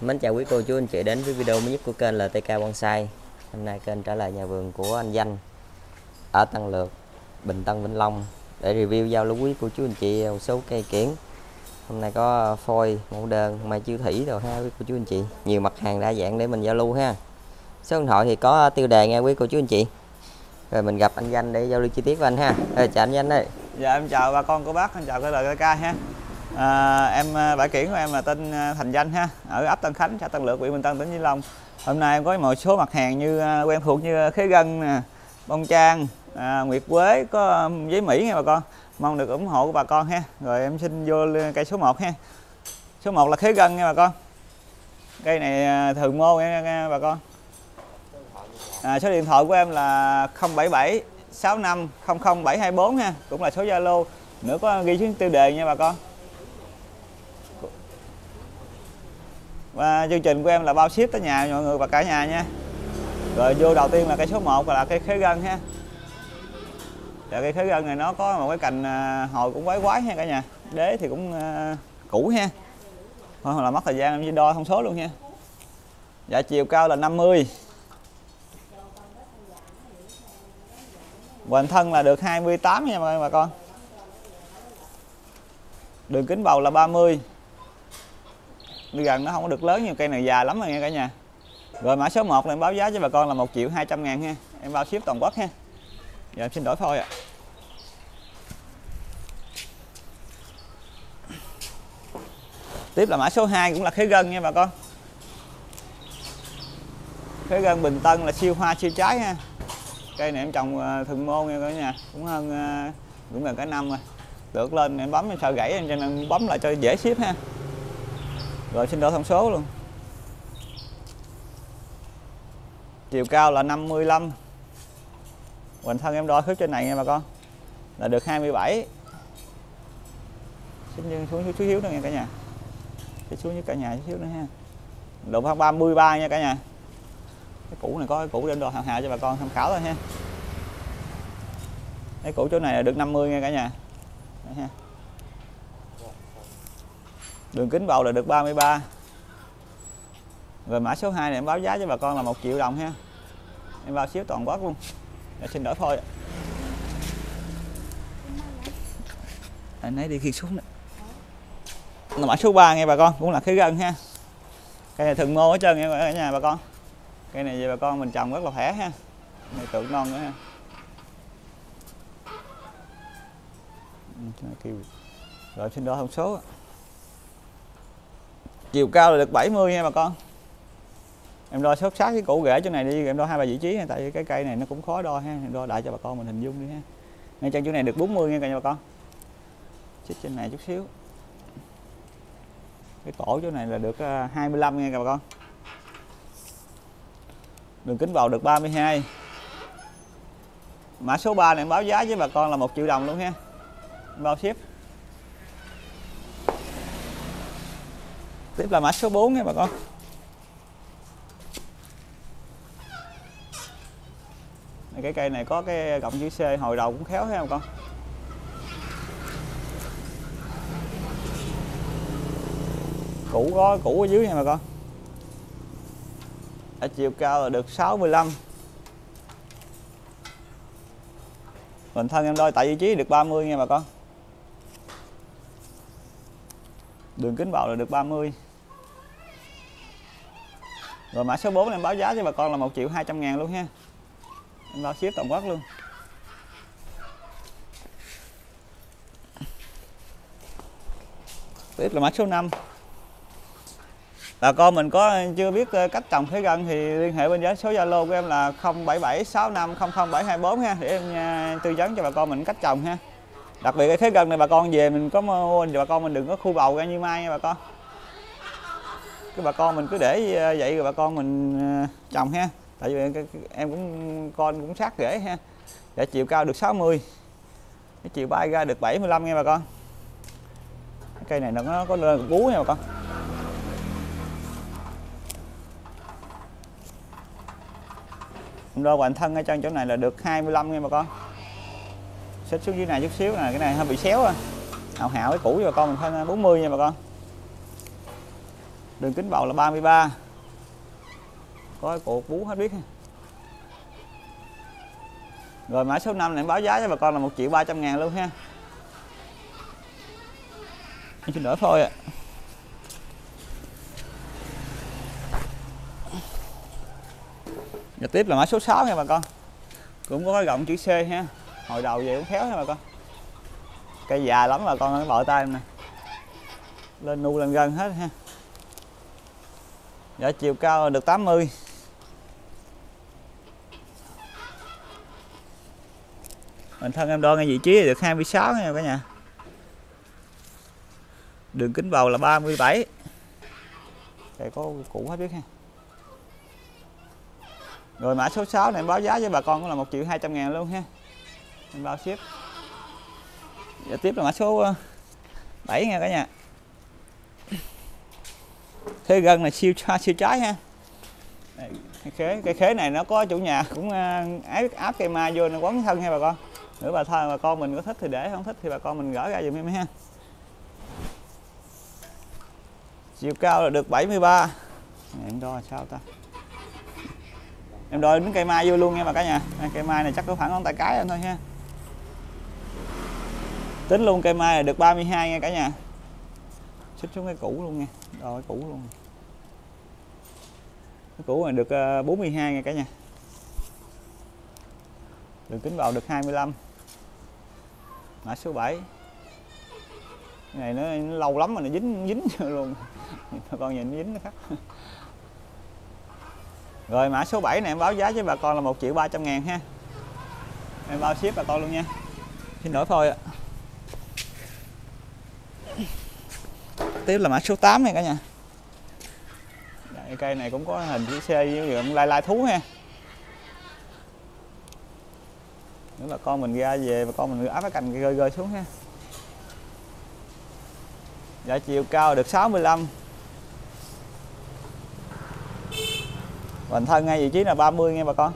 Mến chào quý cô chú anh chị đến với video mới nhất của kênh LTK Bonsai. Hôm nay kênh trả lời nhà vườn của anh Danh Ở Tân Lược, Bình Tân, Vĩnh Long Để review giao lưu quý cô chú anh chị một số cây kiển. Hôm nay có phôi, mẫu đơn, mai chiêu thủy rồi ha quý cô chú anh chị. Nhiều mặt hàng đa dạng để mình giao lưu ha. Số điện thoại thì có tiêu đề nghe quý cô chú anh chị. Rồi mình gặp anh Danh để giao lưu chi tiết với anh ha. Ê, chào anh Danh đây Dạ em chào bà con cô bác, em chào cái lời LTK ha à, Em à, bãi kiển của em là tên à, Thành Danh ha Ở ấp Tân Khánh, xã Tân Lược, huyện Bình Tân, tỉnh Vĩnh Long. Hôm nay em có một số mặt hàng như à, quen thuộc như khế gân, nè, bông trang, à, nguyệt quế, có giấy Mỹ nha bà con. Mong được ủng hộ của bà con ha. Rồi em xin vô cây số 1 ha. Số 1 là khế gân nha bà con. Cây này thường mô nha, nha bà con. À, Số điện thoại của em là 077 65 00724 ha cũng là số Zalo. Nữa có ghi xuống tiêu đề nha bà con. Và chương trình của em là bao ship tới nhà mọi người và cả nhà nha. Rồi vô đầu tiên là cây số 1 là cây khế gân ha. Và cây khế gân này nó có một cái cành à, hồi cũng quái quái ha cả nhà. Đế thì cũng uh, cũ ha. Thôi là mất thời gian em đi đo thông số luôn nha. Dạ chiều cao là 50 Hoành thân là được 28 nha bà con. Đường kính bầu là 30 Đi gần nó không có được lớn như cây này già lắm rồi nha cả nhà. Rồi mã số 1 là em báo giá cho bà con là 1 triệu 200 ngàn ha. Em bao ship toàn quốc ha. Giờ em xin đổi phôi ạ. À. Tiếp là mã số 2 cũng là khế gân nha bà con. Khế gân Bình Tân là siêu hoa, siêu trái ha. Cây này em trồng ờ, thường môn nha cả nhà. Cũng hơn ờ, cũng gần cả năm rồi. Được lên em bấm sợ gãy, cho nên bấm lại cho dễ ship ha rồi, xin đổi thông số luôn. Chiều cao là 55 Hoành thân em đo thước trên này nha bà con. Là được 27 xin xuống chút xíu nữa nha cả nhà. Để xuống với cả nhà chút xíu nữa ha. Độ 33 nha cả nhà. Cái cũ này có cái cũ đem đồ hàng hạ cho bà con tham khảo thôi ha. Cái cũ chỗ này là được 50 nha cả nhà. Đấy ha đường kính bầu là được 33 rồi mã số 2 này em báo giá cho bà con là 1 triệu đồng ha. Em bao ship toàn quốc luôn. Để xin đổi thôi anh ấy đi khi xuống này. là mã số 3 nghe bà con, cũng là cái gân ha. Cây này thường mô hết trơn nghe cả nhà bà con. Cây này về bà con mình trồng rất là khỏe ha. Này tượng non nữa ha. Rồi xin đổi thông số chiều cao là được 70 nha bà con. Em đo xốp sát cái củ rễ chỗ này đi, em đo hai ba vị trí tại vì cái cây này nó cũng khó đo ha, em đo đại cho bà con mình hình dung đi ha. Ngay chân chỗ này được 40 nha cả nhà bà con. Xích trên này chút xíu. Cái cổ chỗ này là được à, 25 nha bà con. Đường kính vào được 32 mã số 3 này báo giá với bà con là một triệu đồng luôn ha. Bao ship. Tiếp là mã số 4 nha bà con. Cái cây này có cái gọng chữ C, hồi đầu cũng khéo thấy không con. Cũ có cũ ở dưới nha bà con. Ở chiều cao là được 65 Mình thân em đôi tại vị trí được 30 nha bà con. Đường kính bầu là được 30 mươi. Rồi mã số 4 em báo giá cho bà con là 1 triệu 200 ngàn luôn ha. Em bao ship toàn quốc luôn. Tiếp là mã số 5 bà con mình có chưa biết ờ, cách trồng khế gân thì liên hệ bên số zalo của em là 0776500724 ha, để em ờ, tư vấn cho bà con mình cách trồng ha. Đặc biệt cái khế gân này bà con về mình có mua thì bà con mình đừng có khu bầu ra như mai nha bà con cái bà con mình cứ để ờ, vậy rồi bà con mình ờ, trồng ha. Tại vì em cũng, con cũng sát rễ ha. Để chiều cao được 60 cái chiều bay ra được 75 nha bà con. Cây này nó có lên cú nha bà con. Đo bản thân ở trong chỗ này là được 25 nha bà con. Xích xuống dưới này chút xíu nè, cái này hơi bị xéo à. Hào hảo cái cũ cho bà con mình thân 40 nha bà con đường kính bầu là 33 có cái cột bú hết biết. Rồi mã số 5 này báo giá cho bà con là 1 triệu 300 ngàn luôn ha. Em xin lỗi thôi ạ. À. Và tiếp là mã số 6 nha bà con. Cũng có cái gọng chữ C ha. Hồi đầu về cũng khéo nha bà con. Cây già lắm bà con bợ tay em nè. Lên nu lên gân hết ha dạ chiều cao được 80 mình thân em đo ngay vị trí được 26 nha cả nhà. Đường kính bầu là 37 đây có cũ hết biết ha. Rồi mã số 6 này em báo giá với bà con cũng là 1 triệu 200 ngàn luôn ha. Em bao ship. Giờ tiếp là mã số ờ, 7 nha cả nhà. Thế gân là siêu siêu trái ha. Cái cây khế cây khế này nó có chủ nhà cũng ờ, áp áp cây mai vô nó quấn thân nha bà con. Nữa bà thôi bà con mình có thích thì để, không thích thì bà con mình gỡ ra giùm em ha. Chiều cao là được 73 em đo sao ta? Em đo đến cây mai vô luôn nha bà cả nhà. Cây mai này chắc có khoảng ngón tay cái thôi ha. Tính luôn cây mai là được 32 nha cả nhà. Xích xuống cái cũ luôn nha rồi cái cũ luôn cũ này được ờ, 42 nha cả nhà. Đường kính vào được 25 mã số 7 cái này nó, nó lâu lắm mà nó dính dính luôn. Bà con nhìn nó dính nó khắc rồi mã số 7 này em báo giá với bà con là 1 triệu 300 ngàn ha. Em bao ship bà con luôn nha. Xin lỗi thôi ạ. Tiếp là mã số 8 này cả nhà cây này cũng có hình chữ C với lai lai thú ha. Nếu là con mình ra về và con mình áp cái cành rơi rơi xuống ha. Dạ chiều cao được 65 Bình thân ngay vị trí là 30 nghe bà con.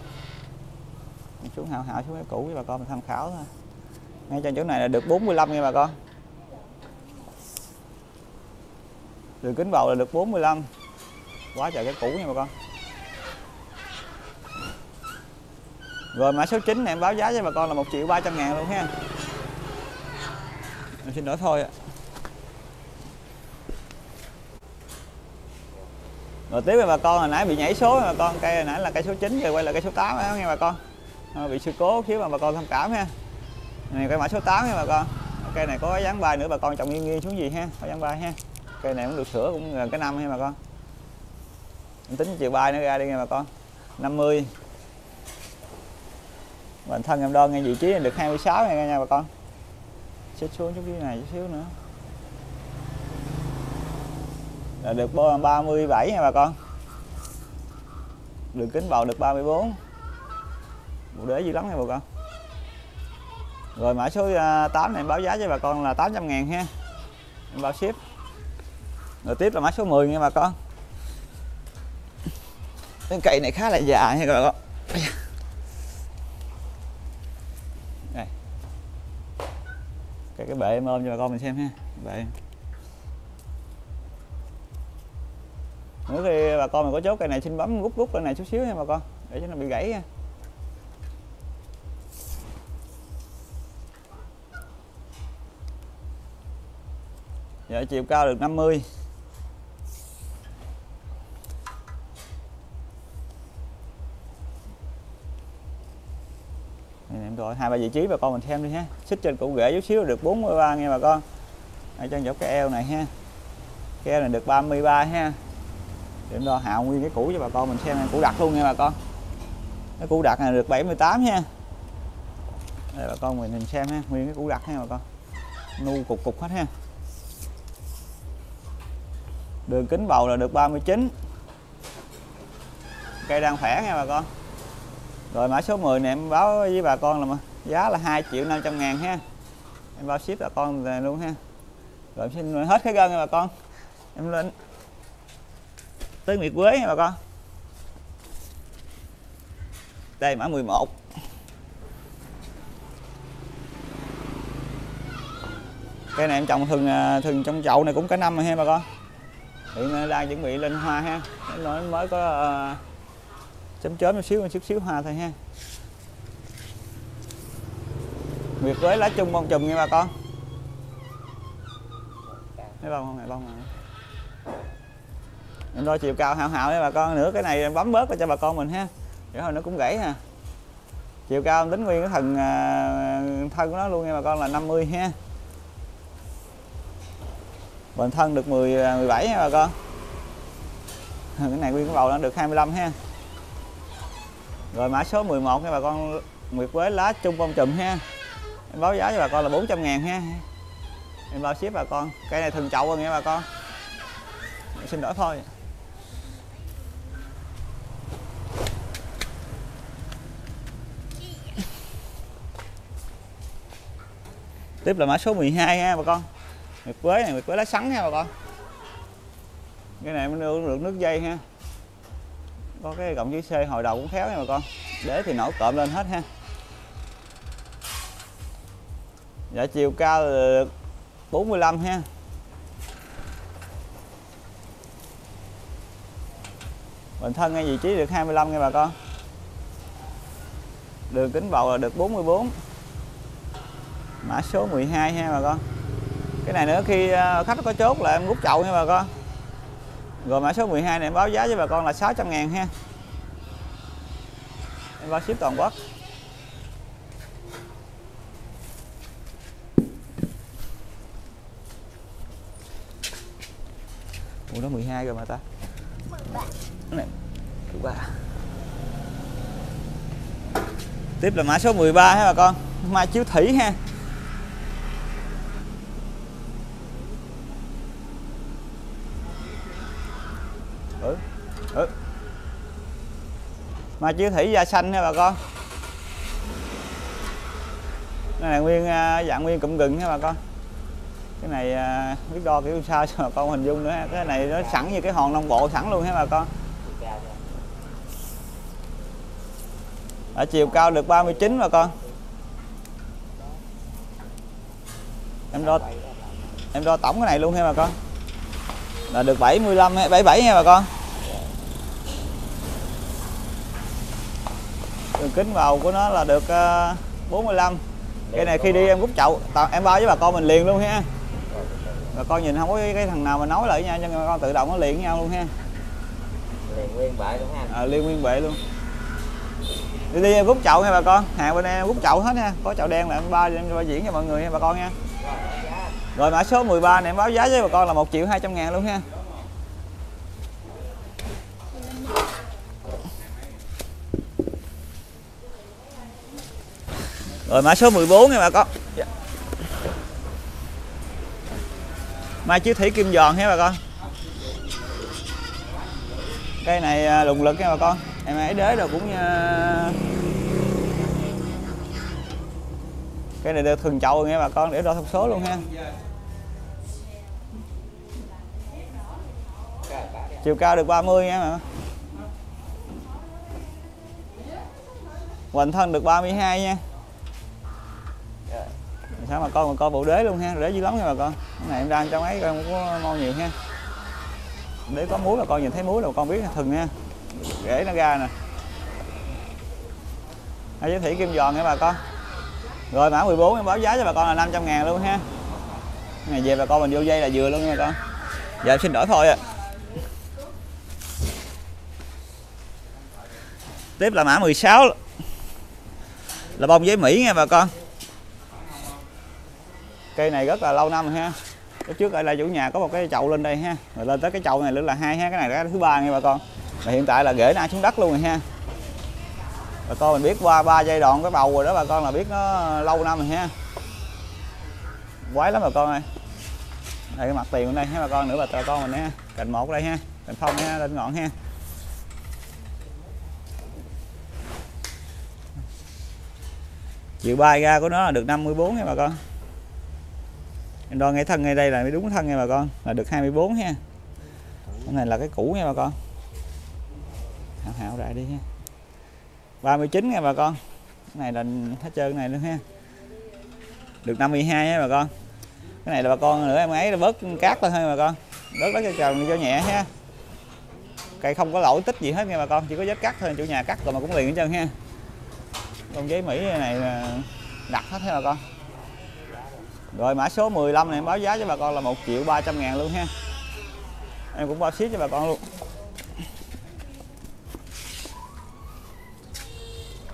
Xuống hào hào xuống cái cũ với bà con mình tham khảo thôi. Ngay trên chỗ này là được 45 nghe bà con. Đường kính bầu là được 45 quá trời cái cũ nha bà con. Rồi mã số 9 này em báo giá cho bà con là 1 triệu 300 ngàn luôn ha. Em xin lỗi thôi ạ. Rồi tiếp với bà con hồi nãy bị nhảy số bà con cây hồi nãy là cây số 9 rồi quay lại cây số 8 đó nghe bà con. À, bị sự cố xíu mà bà con thông cảm ha. Này cây mã số 8 nha bà con. Cây này có dáng bay nữa bà con trồng nghiêng nghiêng xuống gì ha có dáng bay ha. Cây này cũng được sửa cũng gần cái năm ha bà con mình tính chiều bay nó ra đi nghe bà con. 50 bản thân em đo ngay vị trí này được 26 này nha bà con. Xích xuống chút cái này chút xíu nữa. Là được 37 nha bà con. Đường kính bầu được 34 bộ đế dữ lắm nha bà con. Rồi mã số à, 8 này em báo giá cho bà con là 800 ngàn ha. Em báo ship. Rồi tiếp là mã số 10 nha bà con cái cây này khá là già nha bà con đây. Cái cái bệ em ôm cho bà con mình xem ha bệ. Nữa khi bà con mình có chốt cây này xin bấm rút rút cây này chút xíu nha bà con để cho nó bị gãy nha. Dạ chiều cao được 50 em gọi hai ba vị trí bà con mình xem đi ha. Xích trên cụ rễ chút xíu được 43 nghe bà con. Ở chân dọc cái eo này ha. Cái eo này được 33 ha. Để đo hạo nguyên cái củ cho bà con mình xem củ đặt luôn nha bà con. Cái củ đặt này được 78 ha đây, bà con mình xem ha. Nguyên cái củ đặt ha bà con. Nu cục cục hết ha. Đường kính bầu là được 39 cây đang khỏe nha bà con rồi mã số 10 này em báo với bà con là giá là 2 triệu 500 ngàn ha. Em bao ship bà con này luôn ha. Rồi xin hết cái gân nha bà con. Em lên tới Nguyệt Quế nha bà con. Đây mã 11 cây này em trồng thường à, thường trong chậu này cũng cả năm rồi ha bà con. Hiện đang chuẩn bị lên hoa ha. Nó mới có uh, chấm chớm một xíu một chút xíu hòa thôi ha. Nguyệt quế lá chung bông chùm nha bà con. Thấy bông không này, bông này. Em đo chiều cao hảo hảo nha bà con nữa, cái này em bấm bớt cho bà con mình ha. Để hồi nó cũng gãy ha. Chiều cao tính nguyên cái thần à, thân của nó luôn nha bà con là 50 ha. Bền thân được 10 17 nha bà con. Cái này nguyên cái bầu nó được 25 ha. Rồi mã số 11 nha bà con Nguyệt Quế lá trung bông chùm ha. Em báo giá cho bà con là 400 ngàn ha. Em bao ship bà con. cây này thường chậu rồi nha bà con. Em xin lỗi thôi. Tiếp là mã số 12 ha bà con nguyệt quế này nguyệt quế lá sắn ha bà con cái này mới được, được nước dây ha có cái gọng chữ C hồi đầu cũng khéo nha bà con. Để thì nổi cộm lên hết ha. Dạ chiều cao là 45 ha. Bình thân ngay vị trí được 25 nha bà con. Đường kính bầu là được 44 Mã số 12 ha bà con. Cái này nữa khi ờ, khách có chốt là em rút chậu nha bà con rồi mã số 12 này, em báo giá với bà con là 600 ngàn ha. Em bao ship toàn quốc. Ủa, nó 12 rồi mà ta. 13 này 13 Tiếp là mã số 13 ha bà con. Mai chiếu thủy ha ừ. Ừ mà chiếu thủy da xanh nha bà con. Cái này nguyên à, dạng nguyên cụm gừng nha bà con. Cái này à, biết đo kiểu sao cho bà con hình dung nữa. Cái này nó sẵn như cái hòn long bộ sẵn luôn ha bà con. Ở chiều cao được 39 bà con. Em đo em đo tổng cái này luôn ha bà con. Là được 75 77 nha bà con. Đường kính vào của nó là được uh, ờ, 45 cái này khi đi em rút chậu em bao với bà con mình liền luôn ha. Bà con nhìn không có cái, thằng nào mà nói lại nha cho bà con tự động nó liền với nhau luôn ha. Liền nguyên bệ luôn ha. À, liền nguyên bệ luôn. Đi đi em rút chậu nha bà con. Hàng bên em rút chậu hết nha có chậu đen là em ba em ba diễn cho mọi người nha bà con nha. Rồi mã số 13 này em báo giá với bà con là 1 triệu 200 ngàn luôn ha Rồi mã số 14 nha bà con. Dạ. Mai chiếu thủy kim giòn ha bà con? Cây này à, lùng lực nha bà con. Em ấy đế rồi cũng à, Cây này được thường chậu nha bà con để đo thông số luôn ha. Chiều cao được 30 nha mà hoành thân được 32 nha sao mà con mà coi bộ đế luôn ha? Đế dữ lắm nha bà con. Cái này em đang trong ấy con có mau nhiều ha. Để có muối bà con, nhìn thấy muối là con biết thừng nha. Rễ nó ra nè. Hai giới thủy kim giòn nha bà con. Rồi mã 14 em báo giá cho bà con là 500 ngàn luôn ha. Này về bà con mình vô dây là vừa luôn nha bà con. Giờ em xin đổi thôi à tiếp là mã 16 là bông giấy Mỹ nha bà con cây này rất là lâu năm rồi ha. Lúc trước đây là chủ nhà có một cái chậu lên đây ha. Rồi lên tới cái chậu này nữa là hai ha, cái này là cái thứ ba nha bà con. Và hiện tại là ghế nó xuống đất luôn rồi ha. Bà con mình biết qua ba giai đoạn cái bầu rồi đó bà con, là biết nó lâu năm rồi ha. Quái lắm bà con ơi. Đây, cái mặt tiền bên đây ha bà con, nữa bà con mình ha cành một đây ha, cành phong ha lên ngọn ha. Chiều bay ra của nó là được 54 nha bà con em đo ngay thân ngay đây là đúng thân nha bà con, là được 24 ha. Cái này là cái cũ nha bà con. Hảo hảo lại đi ha. 39 nha bà con. Cái này là hết trơn này luôn ha. Được 52 nha bà con. Cái này là bà con nữa em ấy là bớt cát thôi thôi bà con. Bớt bớt cho trồng cho nhẹ ha. Cây không có lỗi tích gì hết nha bà con, chỉ có vết cắt thôi, chủ nhà cắt rồi mà cũng liền hết trơn ha. Con giấy mỹ này là đặt hết ha bà con rồi mã số 15 này em báo giá cho bà con là 1 triệu 300 ngàn luôn ha. Em cũng bao ship cho bà con luôn.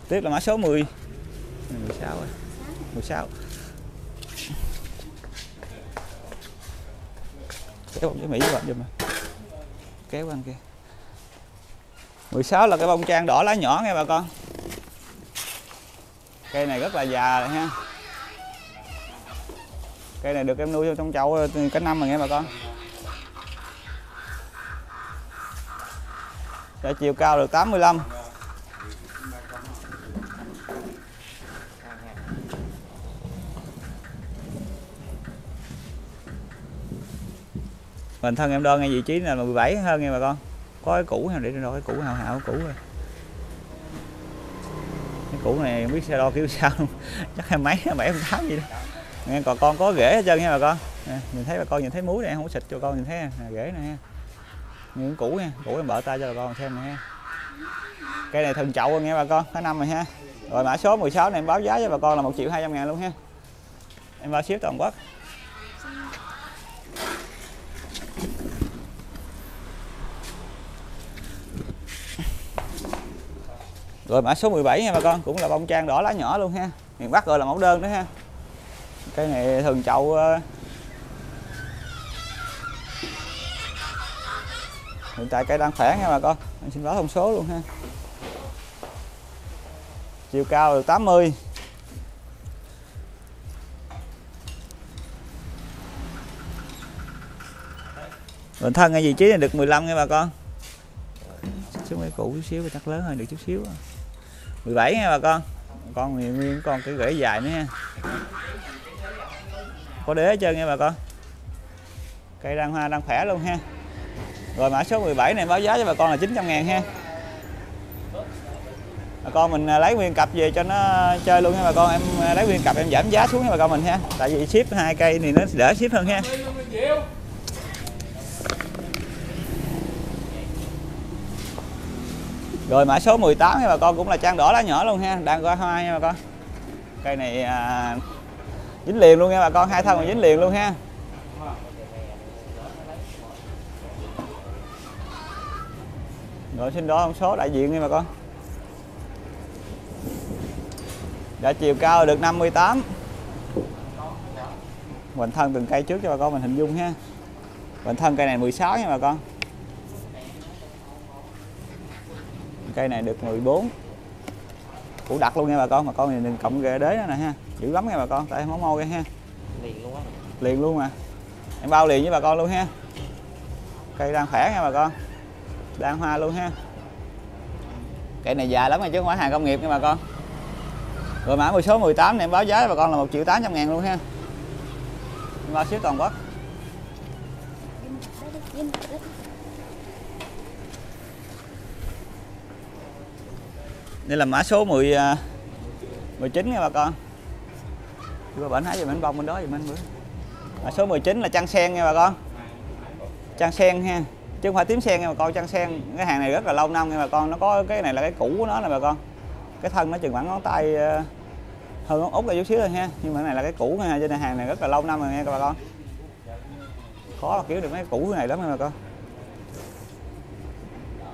Tiếp là mã số 10 16 rồi 16 kéo bông giấy mỹ các bạn giùm kéo qua kia. 16 là cái bông trang đỏ lá nhỏ nghe bà con. Cây này rất là già rồi ha cây này được em nuôi trong chậu cả năm rồi nghe bà con. Và chiều cao được 85 Mình thân em đo ngay vị trí là 17 hơn nha bà con. Có cái cũ để đo cái cũ hào hào cũ rồi. Cái cũ này không biết xe đo kiểu sao. Luôn Chắc hai mấy, bảy tám gì đó nè còn con có rễ hết trơn nha bà con. Nè, Nhìn thấy bà con nhìn thấy muối này không xịt cho con nhìn thấy nè, rễ này ha Những cũ nha, cũ em bở tay cho bà con xem nè. Ha Cây này thần chậu nghe bà con, tháng năm rồi ha. Rồi mã số 16 này em báo giá cho bà con là 1 triệu 200 ngàn luôn ha. Em bao ship toàn quốc. Rồi mã số 17 nha bà con, cũng là bông trang đỏ lá nhỏ luôn ha. Miền Bắc gọi là mẫu đơn đó ha. Cây này thường chậu Hiện tại cây đang khỏe nha bà con. Mình xin báo thông số luôn ha. Chiều cao được 80. bình thân ngay vị trí này được 15 nha bà con. Xuống mấy cũ chút xíu chắc lớn hơn được chút xíu. 17 nha bà con con nguyên con cái rễ dài nữa ha có đế hết trơn nha bà con. Cây đang hoa đang khỏe luôn ha. Rồi mã số 17 này báo giá cho bà con là 900 ngàn ha. Bà con mình à, lấy nguyên cặp về cho nó chơi luôn nha bà con. Em à, lấy nguyên cặp em giảm giá xuống nha bà con mình ha. Tại vì ship hai cây thì nó đỡ ship hơn ha. Rồi mã số 18 nha bà con cũng là trang đỏ lá nhỏ luôn ha, đang có hoa nha bà con. Cây này à, dính liền luôn nha bà con, hai thân còn dính liền luôn ha. Rồi xin đó con số đại diện nha bà con. Đã chiều cao được 58. Hoành thân từng cây trước cho bà con mình hình dung ha. Hoành thân cây này 16 nha bà con. cây này được 14 củ đặt luôn nha bà con mà con mình đừng cộng ghê đế nữa nè ha dữ lắm nha bà con tại không mô ra ha. Liền luôn á. Liền luôn mà. Em bao liền với bà con luôn ha. Cây đang khỏe nha bà con. Đang hoa luôn ha. Cây này dài lắm rồi chứ không phải hàng công nghiệp nha bà con. Rồi mã 10 số 18 này em báo giá bà con là 1 triệu 800 ngàn luôn ha. Em bao ship toàn quốc. Đây là mã số 10 19 nha bà con chưa bển hái về bển bông bên đó giùm anh bữa à, số 19 là trăng sen nha bà con. Trăng sen ha. Chứ không phải tím sen nha bà con. Trăng sen cái hàng này rất là lâu năm nha bà con. Nó có cái này là cái cũ của nó nè bà con. Cái thân nó chừng khoảng ngón tay ờ, hơn ngón út là chút xíu thôi ha. Nhưng mà cái này là cái cũ nha cho nên hàng này rất là lâu năm rồi nha các bà con. Khó là kiểu được mấy cũ này lắm nha bà con.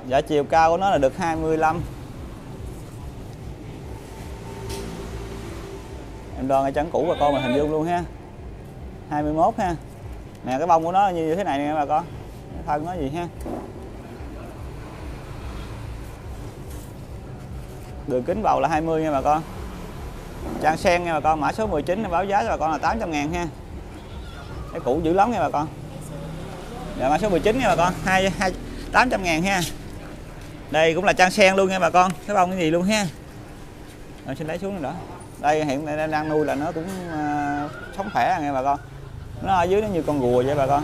Dạ chiều cao của nó là được 25 em đo ngay trắng cũ bà con mình hình dung luôn ha. 21 ha. Nè cái bông của nó như thế này nè bà con. Cái thân nó gì ha. Đường kính bầu là 20 nha bà con. Trang sen nha bà con mã số 19 báo giá cho bà con là 800 ngàn ha. Cái cũ dữ lắm nha bà con. Dạ mã số 19 nha bà con hai, hai 800 ngàn ha. Đây cũng là trang sen luôn nha bà con. Cái bông cái gì luôn ha. Rồi xin lấy xuống nữa. đó đây hiện tại đang nuôi là nó cũng uh, sống khỏe nghe bà con. Nó ở dưới nó như con rùa vậy bà con.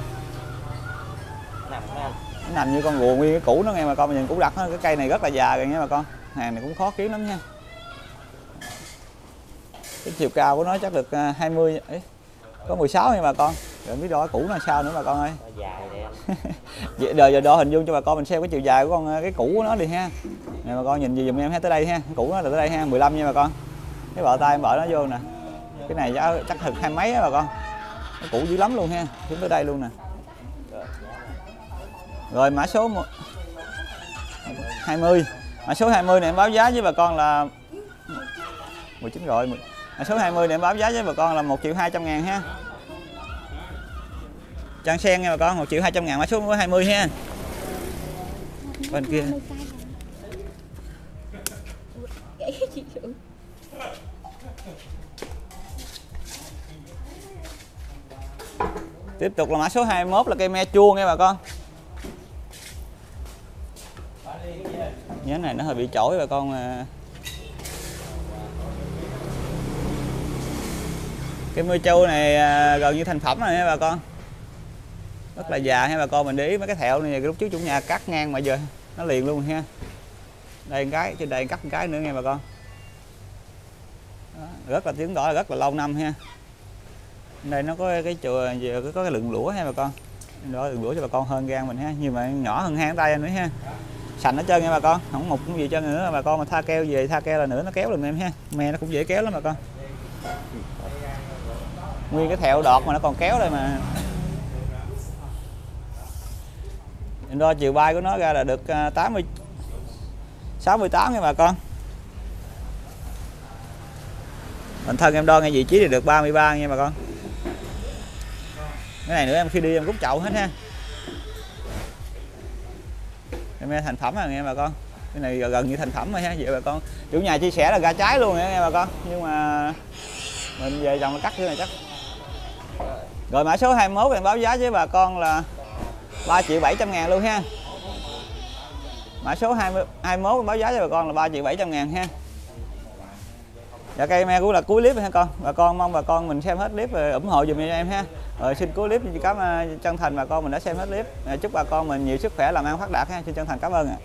Nằm nó nằm như con rùa nguyên cái củ nó nghe bà con mình nhìn củ đặt nó cái cây này rất là già rồi nha bà con. Hàng này cũng khó kiếm lắm nha. Cái chiều cao của nó chắc được uh, 20 ấy, có 16 nha bà con. Rồi biết đo cũ nó sao nữa bà con ơi. Dài Vậy giờ giờ đo hình dung cho bà con mình xem cái chiều dài của con cái cũ của nó đi ha. Nè bà con nhìn gì giùm em ha tới đây ha. Cũ nó là tới đây ha 15 nha bà con cái bờ tay em bợ nó vô nè. Cái này giá chắc thực hai mấy á bà con. Nó cũ dữ lắm luôn ha, xuống tới đây luôn nè. Rồi mã số 20 mã số 20 này em báo giá với bà con là 19 rồi mã số 20 này em báo giá với bà con là 1 triệu 200 ngàn ha. Trang sen nha bà con 1 triệu 200 ngàn, mã số 20 ha. Bên kia. Tiếp tục là mã số 21 là cây me chua nghe bà con. Nhớ này nó hơi bị chổi bà con à. cái me chua này à, gần như thành phẩm rồi nha bà con. Rất là già ha bà con mình để ý mấy cái thẹo này lúc trước chủ nhà cắt ngang mà giờ nó liền luôn ha. Đây một cái trên đây cắt một cái nữa nha bà con. Đó, rất là tiếng đỏ rất là lâu năm ha đây nó có cái chùa giờ có cái lượng lũa ha bà con? Đó, lượng lũa cho bà con hơn gan mình ha. Nhưng mà nhỏ hơn hai tay anh nữa ha. Sành hết trơn nha bà con. Không một cũng gì chân nữa. Bà con mà tha keo về, tha keo là nữa nó kéo được em ha. Me nó cũng dễ kéo lắm bà con. Nguyên cái thẹo đọt mà nó còn kéo đây mà. Đo chiều bay của nó ra là được à, 80 68 nha bà con. Bản thân em đo ngay vị trí thì được 33 nha bà con cái này nữa em khi đi em rút chậu hết ha. Em nghe thành phẩm rồi nghe bà con. Cái này gần như thành phẩm rồi ha vậy bà con. Chủ nhà chia sẻ là ra trái luôn nha nghe bà con. Nhưng mà mình về dòng cắt cái này chắc. Rồi mã số 21 em báo giá với bà con là 3 triệu 700 ngàn luôn ha. Mã số 20, 21 em báo giá với bà con là 3 triệu 700 ngàn ha. Dạ cây me cũng là cuối clip ha con. Bà con mong bà con mình xem hết clip rồi ủng hộ dùm cho em ha. Rồi xin cuối clip xin cảm chân thành bà con mình đã xem hết clip ờ, Chúc bà con mình nhiều sức khỏe, làm ăn phát đạt ha. Xin chân thành cảm ơn ạ.